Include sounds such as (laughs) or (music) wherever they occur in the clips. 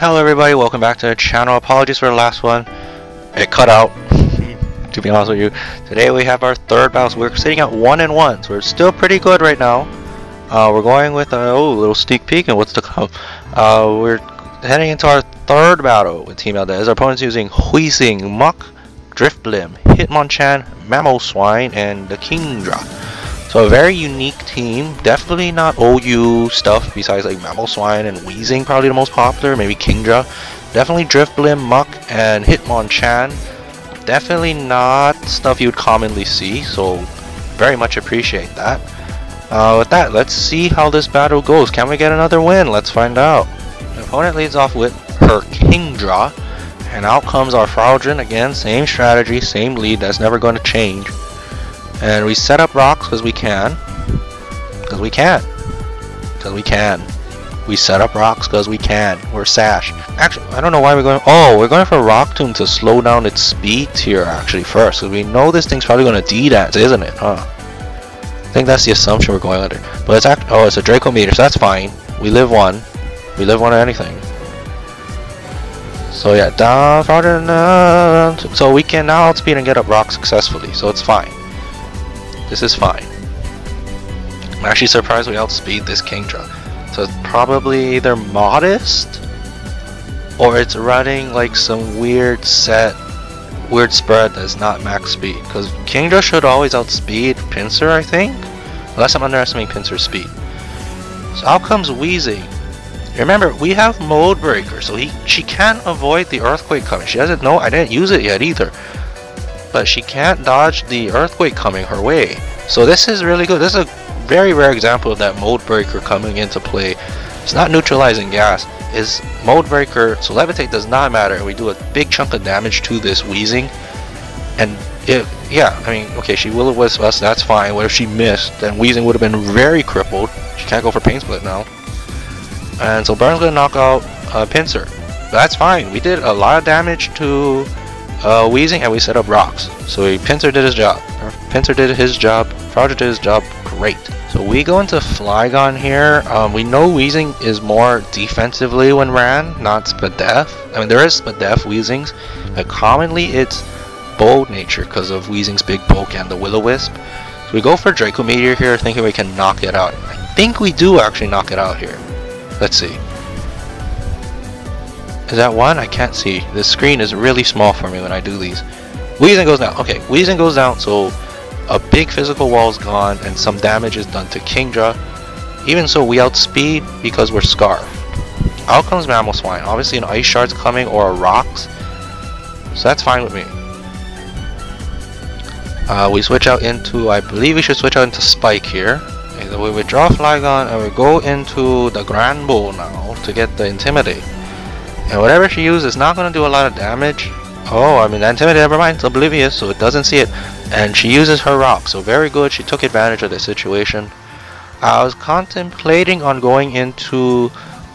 Hello everybody, welcome back to the channel. Apologies for the last one. It cut out, (laughs) to be honest with you. Today we have our third battle. We're sitting at 1 and 1, so we're still pretty good right now. Uh, we're going with a oh, little sneak peek and what's to come. Uh, we're heading into our third battle with Team Eldes. Our opponent's using Weezing, Muk, Drifblim, Hitmonchan, Mamoswine, and the Kingdra. So a very unique team, definitely not OU stuff besides like Mamoswine and Weezing probably the most popular, maybe Kingdra. Definitely Drifblim, Muk, and Hitmonchan. Definitely not stuff you'd commonly see, so very much appreciate that. Uh, with that, let's see how this battle goes. Can we get another win? Let's find out. The opponent leads off with her Kingdra, and out comes our Fraldren again, same strategy, same lead, that's never going to change. And we set up rocks because we can. Because we can. Because we can. We set up rocks because we can. We're Sash. Actually, I don't know why we're going... Oh, we're going for Rock Tomb to slow down its speed here, actually, first. Because we know this thing's probably going to D-dance, isn't it? Huh? I think that's the assumption we're going under. But it's act... Oh, it's a Draco Meteor, so that's fine. We live one. We live one or anything. So yeah, down, down, uh, so we can now outspeed and get up rock successfully, so it's fine. This is fine. I'm actually surprised we outspeed this Kingdra. So it's probably either modest or it's running like some weird set, weird spread that's not max speed. Because Kingdra should always outspeed Pinsir, I think? Unless I'm underestimating Pinsir's speed. So out comes Weezing. Remember, we have Mold Breaker, so he she can't avoid the Earthquake coming. She doesn't know, I didn't use it yet either but she can't dodge the earthquake coming her way. So this is really good. This is a very rare example of that Mold Breaker coming into play. It's not neutralizing gas, is Mold Breaker, so levitate does not matter. We do a big chunk of damage to this Weezing. And yeah, I mean, okay, she will wisp us, that's fine. What if she missed? Then Weezing would have been very crippled. She can't go for Pain Split now. And so Burn's gonna knock out uh, Pinsir. That's fine. We did a lot of damage to uh, Weezing and we set up rocks. So we, Pinsir did his job. Pinsir did his job. Frogger did his job great. So we go into Flygon here. Um, we know Weezing is more defensively when ran, not Spadef. I mean, there is Spadef Weezings, but commonly it's bold nature because of Weezing's big bulk and the Will-O-Wisp. So we go for Draco Meteor here, thinking we can knock it out. I think we do actually knock it out here. Let's see. Is that one? I can't see. The screen is really small for me when I do these. Weezing goes down. Okay, Weezing goes down, so a big physical wall is gone and some damage is done to Kingdra. Even so, we outspeed because we're Scarf. Out comes Mamoswine. Obviously an Ice Shard's coming or a Rocks. So that's fine with me. Uh, we switch out into, I believe we should switch out into Spike here. So we withdraw Flygon and we go into the Granbull now to get the Intimidate. And whatever she uses is not going to do a lot of damage. Oh, I mean, Intimidate, never mind, it's oblivious, so it doesn't see it. And she uses her rock, so very good, she took advantage of the situation. I was contemplating on going into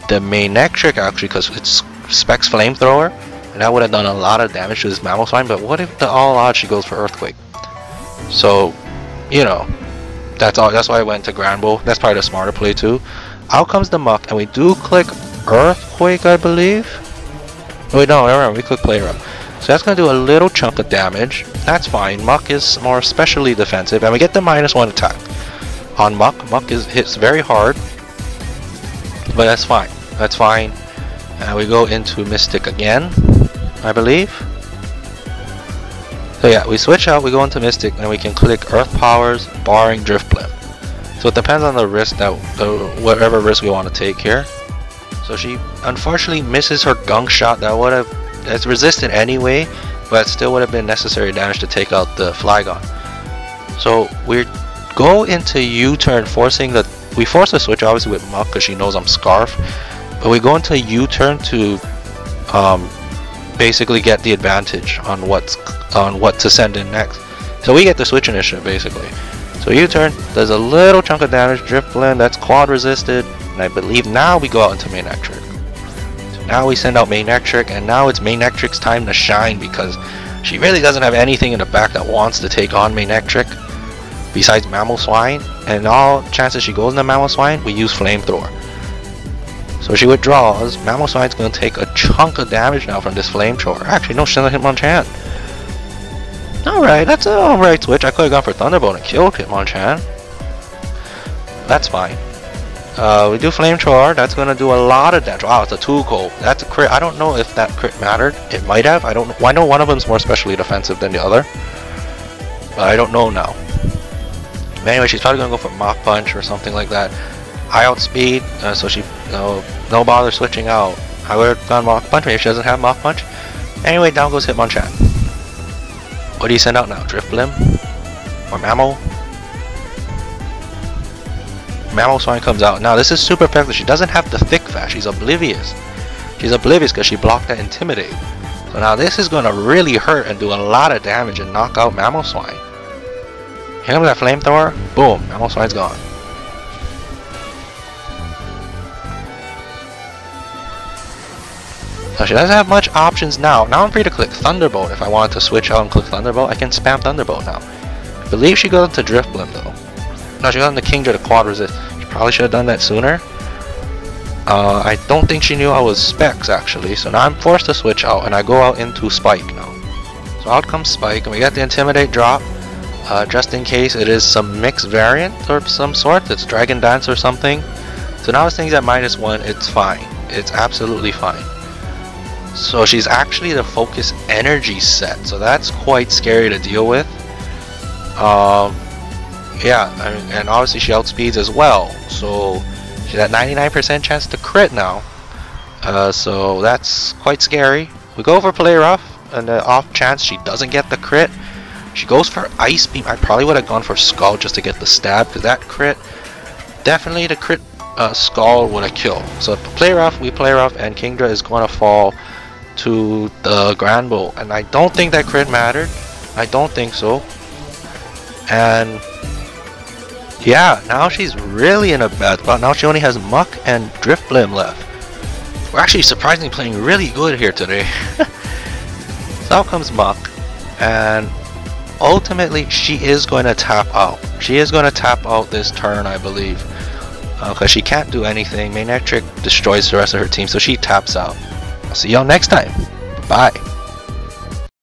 the Manectric actually, because it's Specs Flamethrower, and that would have done a lot of damage to this Mammoth Mamoswine, but what if the all odds she goes for Earthquake? So, you know, that's all. That's why I went to Granbull. That's probably the smarter play too. Out comes the Muk, and we do click Earthquake, I believe. Wait, no, remember, we click Play Rough. So that's going to do a little chunk of damage. That's fine. Muk is more specially defensive, and we get the minus one attack. On Muk, Muk is hits very hard, but that's fine. That's fine. And we go into Mystic again, I believe. So yeah, we switch out, we go into Mystic, and we can click Earth Powers, barring Drifblim. So it depends on the risk that, whatever risk we want to take here. So she unfortunately misses her gunk shot that would have it's resisted anyway, but still would have been necessary damage to take out the Flygon. So we go into U-turn forcing the we force the switch obviously with Muk because she knows I'm Scarf, but we go into U-turn to um, basically get the advantage on what's on what to send in next. So we get the switch initiative basically. So U-turn does a little chunk of damage, Drifblim, that's quad resisted, and I believe now we go out into Manectric. So now we send out main Manectric, and now it's main Manectric's time to shine because she really doesn't have anything in the back that wants to take on main Manectric besides Mamoswine. And all chances she goes into swine we use Flamethrower. So she withdraws. Mamoswine's gonna take a chunk of damage now from this flamethrower. Actually, no, she's gonna Hitmonchan. Alright, that's an alright switch. I could have gone for Thunderbolt and killed Hitmonchan. That's fine. Uh, we do Flamethrower, that's gonna do a lot of damage. Wow, it's a 2 gold. That's a crit. I don't know if that crit mattered. It might have. I don't know. I know one of them's more specially defensive than the other. But I don't know now. But anyway, she's probably gonna go for Mach Punch or something like that. I outspeed, uh, so she no no bother switching out. I would have gone Mach Punch, maybe she doesn't have Mach Punch. Anyway, down goes Hitmonchan. What do you send out now? Drifblim? Or Mammo? Swine comes out. Now this is super effective. She doesn't have the Thick Fat. She's oblivious. She's oblivious because she blocked that intimidate. So now this is going to really hurt and do a lot of damage and knock out Mamoswine. Here comes that flamethrower. Boom. Mamoswine's gone. So she doesn't have much options now. Now I'm free to click Thunderbolt. If I wanted to switch out and click Thunderbolt, I can spam Thunderbolt now. I believe she goes into Drifblim though. No, she got into Kingdra to quad resist. She probably should have done that sooner. Uh, I don't think she knew I was Specs actually, so now I'm forced to switch out and I go out into Spike now. So out comes Spike and we got the Intimidate drop. Uh, just in case it is some mixed variant or some sort, it's Dragon Dance or something. So now this thing's at minus one, it's fine. It's absolutely fine. So she's actually the focus energy set, so that's quite scary to deal with. Um, yeah, and obviously she outspeeds as well, so she's at 99% chance to crit now. Uh, so that's quite scary. We go for play rough, and the off chance she doesn't get the crit, she goes for ice beam. I probably would have gone for skull just to get the stab, because that crit, definitely the crit uh, skull would have killed. So play rough, we play rough, and Kingdra is going to fall to the Granbull, and I don't think that crit mattered. I don't think so. And yeah, now she's really in a bad spot. Now she only has Muk and Drifblim left. We're actually surprisingly playing really good here today. (laughs) so out comes Muck, and ultimately she is going to tap out. She is going to tap out this turn, I believe. Because uh, she can't do anything. Manectric destroys the rest of her team, so she taps out. I'll see y'all next time. Bye.